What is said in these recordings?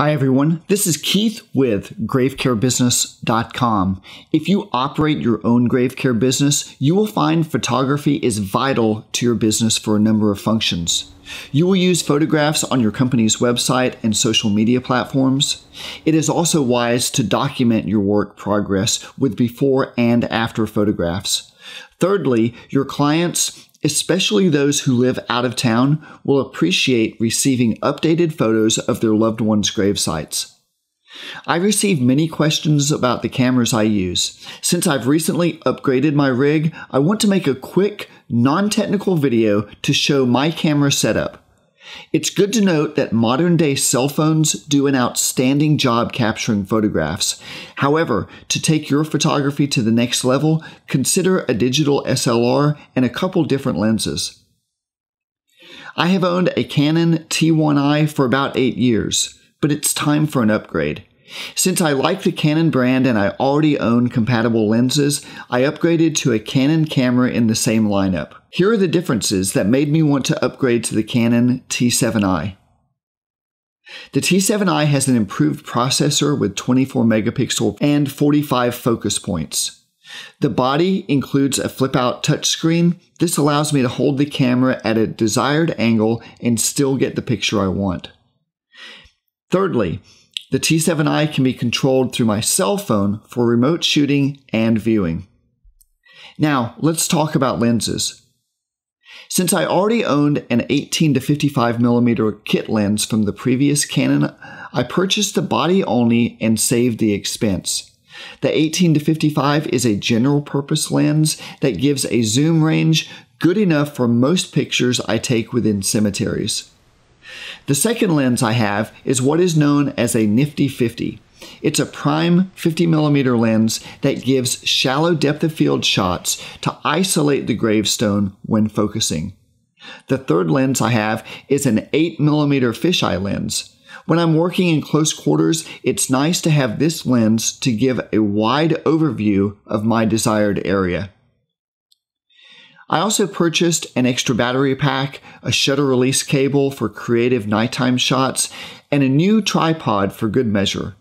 Hi, everyone. This is Keith with gravecarebusiness.com. If you operate your own grave care business, you will find photography is vital to your business for a number of functions. You will use photographs on your company's website and social media platforms. It is also wise to document your work progress with before and after photographs. Thirdly, your clients especially those who live out of town, will appreciate receiving updated photos of their loved ones' grave sites. I receive many questions about the cameras I use. Since I've recently upgraded my rig, I want to make a quick, non technical video to show my camera setup. It's good to note that modern day cell phones do an outstanding job capturing photographs. However, to take your photography to the next level, consider a digital SLR and a couple different lenses. I have owned a Canon T1i for about 8 years, but it's time for an upgrade. Since I like the Canon brand and I already own compatible lenses, I upgraded to a Canon camera in the same lineup. Here are the differences that made me want to upgrade to the Canon T7i. The T7i has an improved processor with 24 megapixel and 45 focus points. The body includes a flip out touchscreen. This allows me to hold the camera at a desired angle and still get the picture I want. Thirdly, the T7i can be controlled through my cell phone for remote shooting and viewing. Now, let's talk about lenses. Since I already owned an 18 to 55 millimeter kit lens from the previous Canon, I purchased the body only and saved the expense. The 18 to 55 is a general purpose lens that gives a zoom range good enough for most pictures I take within cemeteries. The second lens I have is what is known as a Nifty 50. It's a prime 50 millimeter lens that gives shallow depth of field shots to isolate the gravestone when focusing. The third lens I have is an 8 millimeter fisheye lens. When I'm working in close quarters, it's nice to have this lens to give a wide overview of my desired area. I also purchased an extra battery pack, a shutter release cable for creative nighttime shots, and a new tripod for good measure.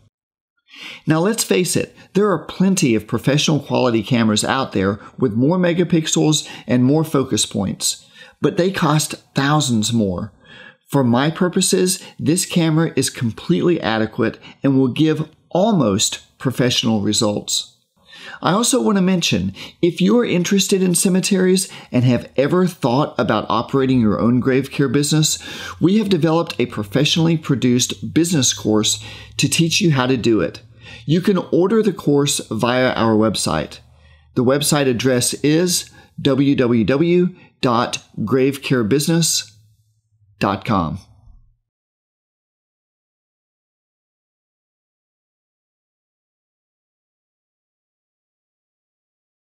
Now let's face it, there are plenty of professional quality cameras out there with more megapixels and more focus points, but they cost thousands more. For my purposes, this camera is completely adequate and will give almost professional results. I also want to mention if you are interested in cemeteries and have ever thought about operating your own grave care business, we have developed a professionally produced business course to teach you how to do it. You can order the course via our website. The website address is www.gravecarebusiness.com.